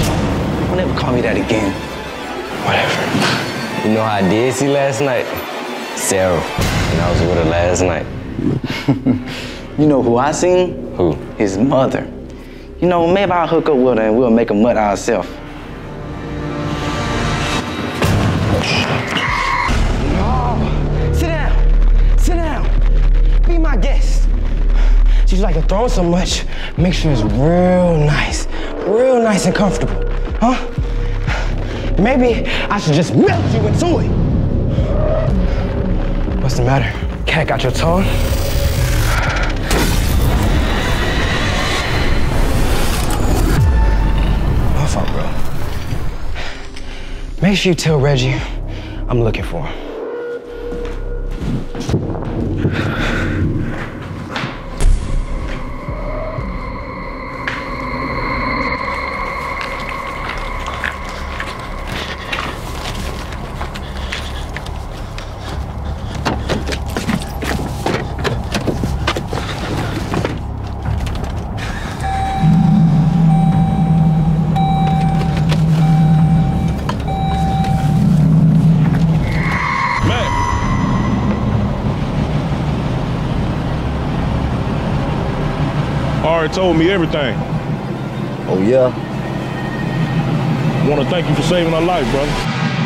Don't ever call me that again. Whatever. You know how I did see last night? Sarah. And I was with her last night. You know who I seen? Who? His mother. You know, maybe I'll hook up with her and we'll make a mutt ourselves. She's like a throne so much. Make sure it's real nice. Real nice and comfortable. Huh? Maybe I should just melt you into it. What's the matter? Cat got your tongue? My fault, bro. Make sure you tell Reggie I'm looking for him. Told me everything. Oh, yeah? I want to thank you for saving her life, brother.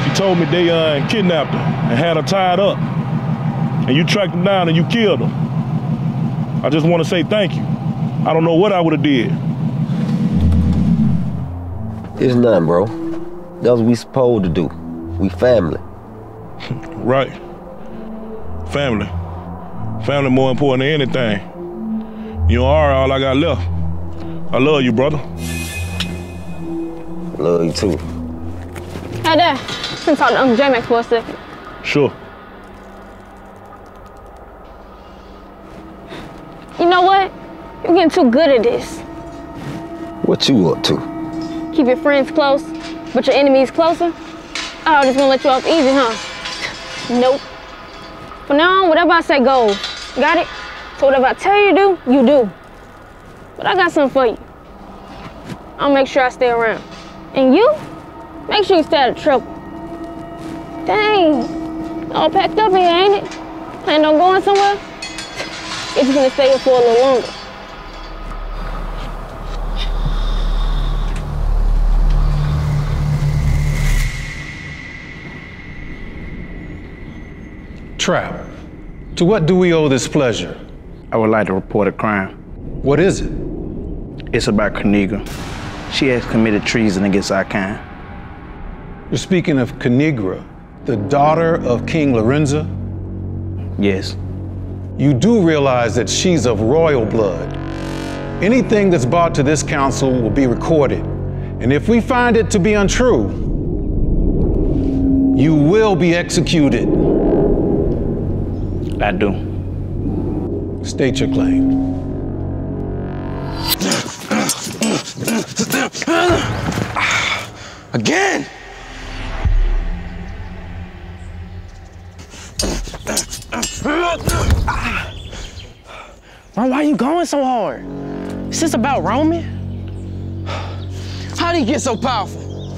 She told me they uh, kidnapped her and had her tied up. And you tracked them down and you killed them. I just want to say thank you. I don't know what I would have did. It's nothing, bro. That's what we supposed to do. We family. Right. Family. Family more important than anything. You are all I got left. I love you, brother. Love you too. Hey, Dad. Can talk to Uncle J-Max for a second. Sure. You know what? You're getting too good at this. What you up to? Keep your friends close, but your enemies closer. Oh, just gonna let you off easy, huh? Nope. From now on, whatever I say goes. Got it? So whatever I tell you to do, you do. But I got something for you. I'll make sure I stay around. And you, make sure you stay out of trouble. Dang, all packed up here, ain't it? Planning on going somewhere? It's gonna stay here for a little longer. Trap, to what do we owe this pleasure? I would like to report a crime. What is it? It's about Kinigra. She has committed treason against our kind. You're speaking of Kinigra, the daughter of King Lorenza? Yes. You do realize that she's of royal blood. Anything that's brought to this council will be recorded. And if we find it to be untrue, you will be executed. I do. State your claim. Again! Bro, why are you going so hard? Is this about Roman? How did he get so powerful?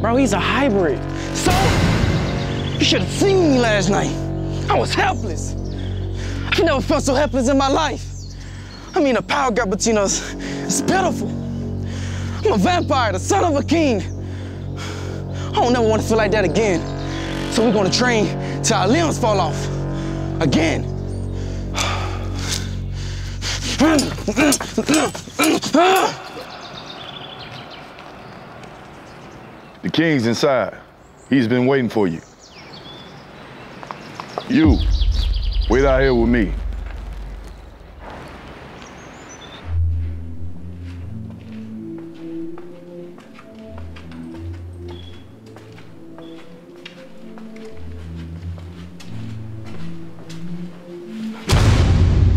Bro, he's a hybrid. So? You should have seen me last night. I was helpless. I never felt so helpless in my life. I mean, the power gap between us is pitiful. I'm a vampire, the son of a king. I don't ever want to feel like that again. So we're gonna train till our limbs fall off. Again. The king's inside. He's been waiting for you. You, wait out here with me.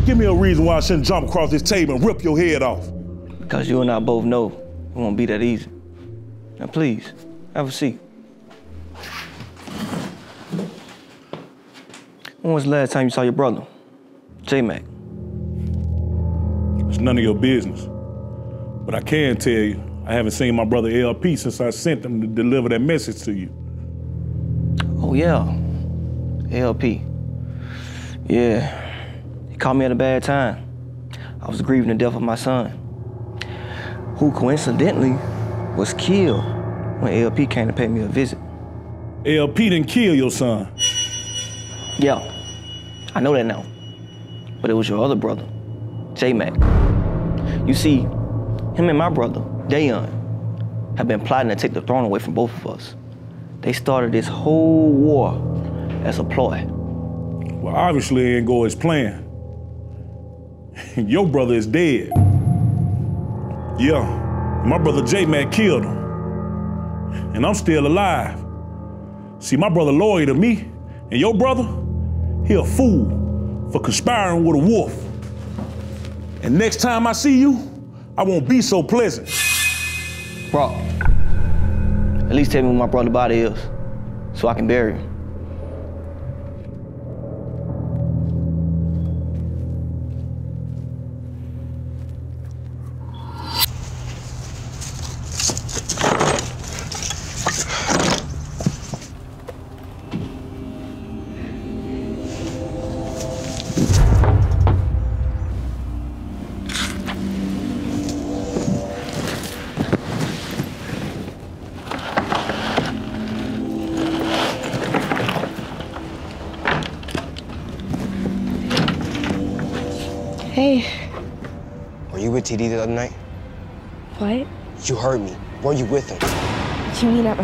Give me a reason why I shouldn't jump across this table and rip your head off. Because you and I both know it won't be that easy. Now, please, have a seat. When was the last time you saw your brother, J Mac? It's none of your business. But I can tell you, I haven't seen my brother LP since I sent him to deliver that message to you. Oh, yeah. LP. Yeah. He caught me at a bad time. I was grieving the death of my son, who coincidentally was killed when LP came to pay me a visit. LP didn't kill your son. Yeah, I know that now. But it was your other brother, J Mac. You see, him and my brother, Dayon, have been plotting to take the throne away from both of us. They started this whole war as a ploy. Well, obviously it ain't go as planned. Your brother is dead. Yeah, my brother J Mac killed him. And I'm still alive. See, my brother loyal to me, and your brother, he a fool for conspiring with a wolf. And next time I see you, I won't be so pleasant. Bro, at least tell me where my brother's body is, so I can bury him.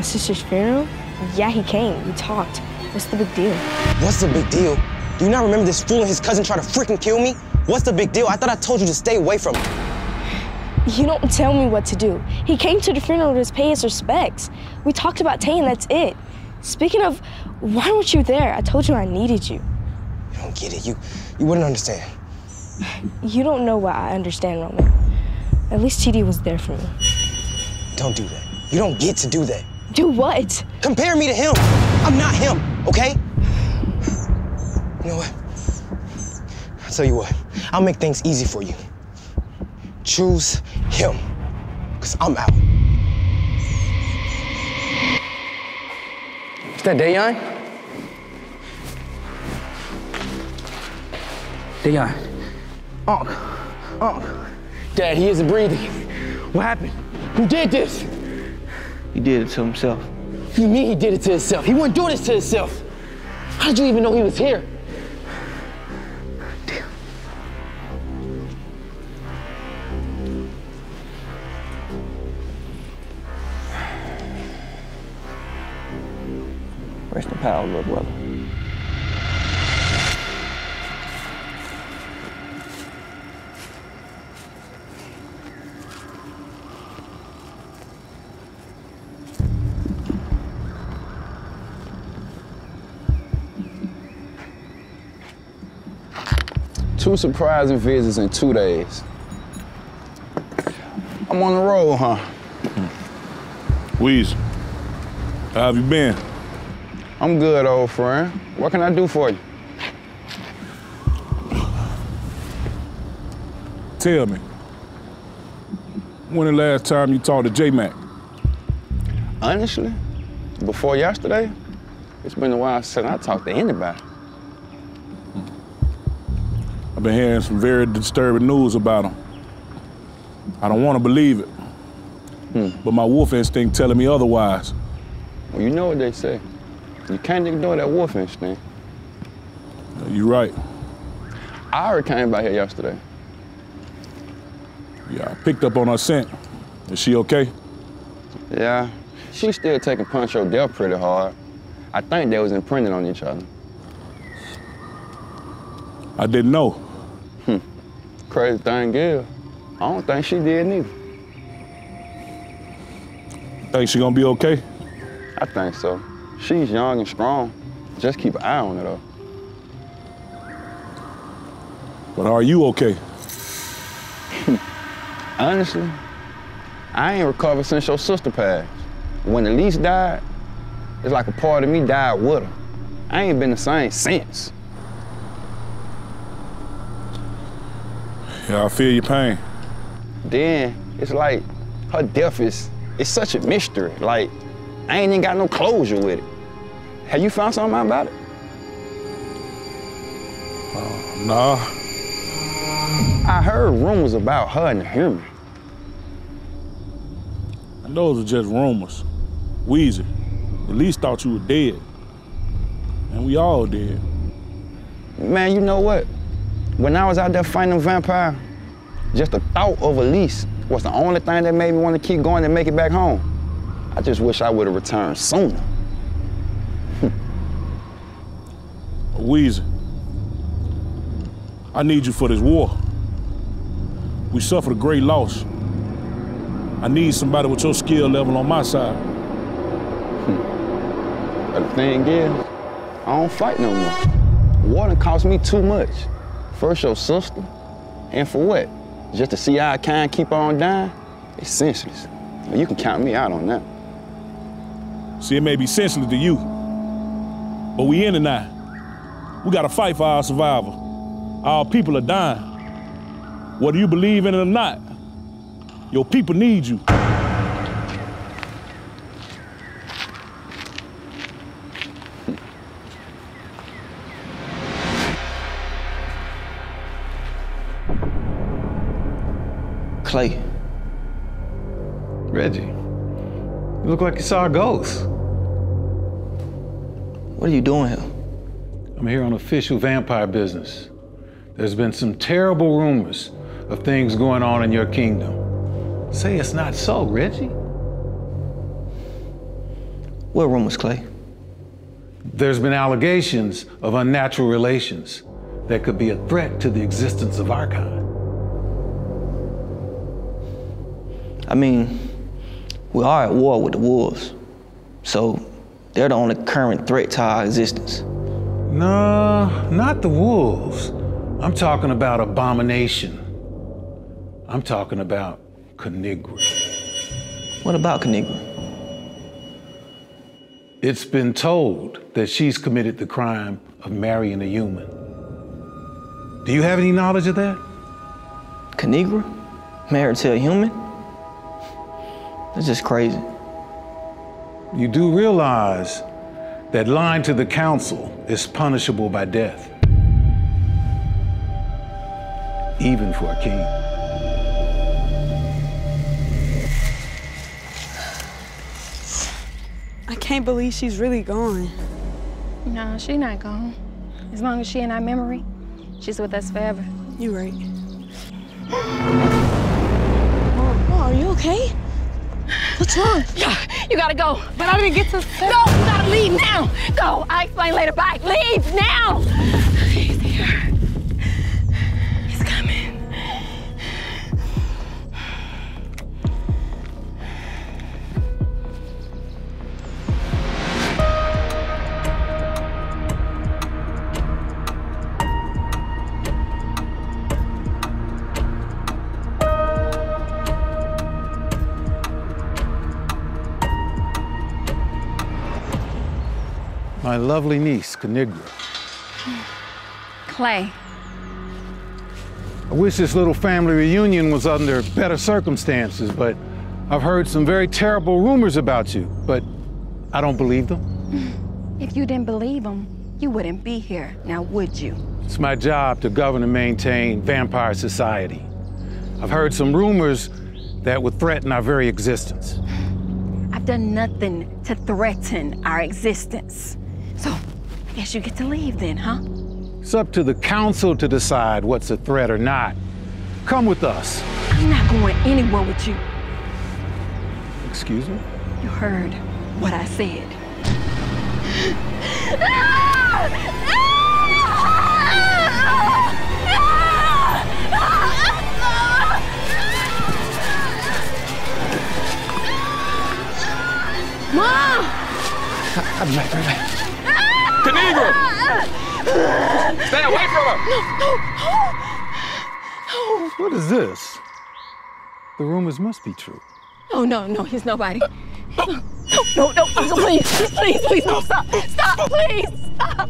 My sister's funeral? Yeah, he came. We talked. What's the big deal? What's the big deal? Do you not remember this fool and his cousin try to freaking kill me? What's the big deal? I thought I told you to stay away from him. You don't tell me what to do. He came to the funeral to pay his respects. We talked about Tay and that's it. Speaking of, why weren't you there? I told you I needed you. You don't get it. You you wouldn't understand. You don't know what I understand, Roman. At least TD was there for me. Don't do that. You don't get to do that. Do what? Compare me to him. I'm not him, okay? You know what? I'll tell you what. I'll make things easy for you. Choose him. Cause I'm out. Is that Dayon? Dayon. Unc. Unc. Dad, he isn't breathing. What happened? Who did this? He did it to himself. You mean he did it to himself? He wouldn't do this to himself. How did you even know he was here? Damn. Rest in power, little brother. Two surprising visits in two days. I'm on the road, huh? Hmm. Weez, how have you been? I'm good, old friend. What can I do for you? Tell me, when the last time you talked to J-Mac? Honestly, before yesterday, it's been a while since I talked to anybody. I've been hearing some very disturbing news about him. I don't want to believe it, hmm. but my wolf instinct telling me otherwise. Well, you know what they say. You can't ignore that wolf instinct. You're right. I already came by here yesterday. Yeah, I picked up on her scent. Is she okay? Yeah, she's still taking Pancho death pretty hard. I think they was imprinted on each other. I didn't know. Crazy thing is, I don't think she did neither. Think she gonna be okay? I think so. She's young and strong. Just keep an eye on her though. But are you okay? Honestly, I ain't recovered since your sister passed. When Elise died, it's like a part of me died with her. I ain't been the same since. Yeah, I feel your pain. Then it's like her death is it's such a mystery. Like I ain't even got no closure with it. Have you found something out about it? Uh, nah. I heard rumors about her and the human. And those are just rumors. Weezy, at least thought you were dead. And we all did. Man, you know what? When I was out there fighting a vampire, just the thought of Elise was the only thing that made me want to keep going and make it back home. I just wish I would have returned sooner. Weezy, I need you for this war. We suffered a great loss. I need somebody with your skill level on my side. But the thing is, I don't fight no more. War done cost me too much. First your sister, and for what? Just to see how I can keep on dying? It's senseless. You can count me out on that. See, it may be senseless to you, but we in it now. We gotta fight for our survival. Our people are dying. Whether you believe in it or not, your people need you. Look like you saw a ghost. What are you doing here? I'm here on official vampire business. There's been some terrible rumors of things going on in your kingdom. Say it's not so, Reggie. What rumors, Clay? There's been allegations of unnatural relations that could be a threat to the existence of our kind. I mean, we are at war with the wolves. So they're the only current threat to our existence. No, not the wolves. I'm talking about abomination. I'm talking about Kinigra. What about Kinigra? It's been told that she's committed the crime of marrying a human. Do you have any knowledge of that? Kinigra? Married to a human? That's just crazy. You do realize that lying to the council is punishable by death, even for a king. I can't believe she's really gone. No, she not gone. As long as she in our memory, she's with us forever. You right. Oh, are you okay? What's wrong? Yeah, you gotta go. But I didn't get to. No, you gotta leave now. Go. I explain later. Bye. Leave now. He's here. My lovely niece, Kinigra. Clay. I wish this little family reunion was under better circumstances, but I've heard some very terrible rumors about you, but I don't believe them. If you didn't believe them, you wouldn't be here. Now, would you? It's my job to govern and maintain vampire society. I've heard some rumors that would threaten our very existence. I've done nothing to threaten our existence. I guess you get to leave then, huh? It's up to the council to decide what's a threat or not. Come with us. I'm not going anywhere with you. Excuse me? You heard what I said. Mom! I'll be right back. Kinigra! Stay away from her! No, no, no! What is this? The rumors must be true. No, no, no, he's nobody. No, no, no, no, please, please, please, no, stop, stop, please, stop,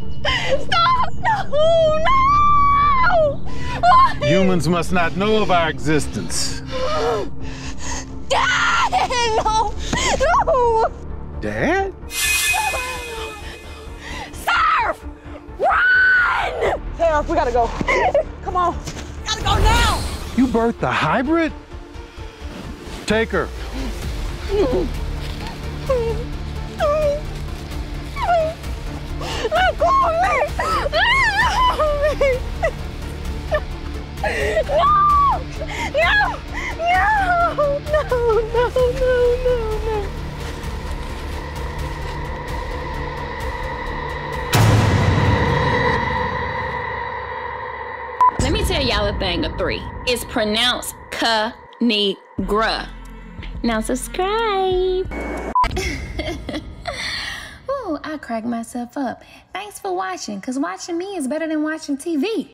stop, no, no! Humans must not know of our existence. Dad, no, no! Dad? Run! Tara, we gotta go. Come on. Gotta go now! You birthed a hybrid? Take her. Let go of me! Let go of me! No! No! No! No! No! No! No! no. Let me tell y'all a thing of three. It's pronounced ka-ni-gra. Now subscribe. Ooh, I cracked myself up. Thanks for watching, because watching me is better than watching TV.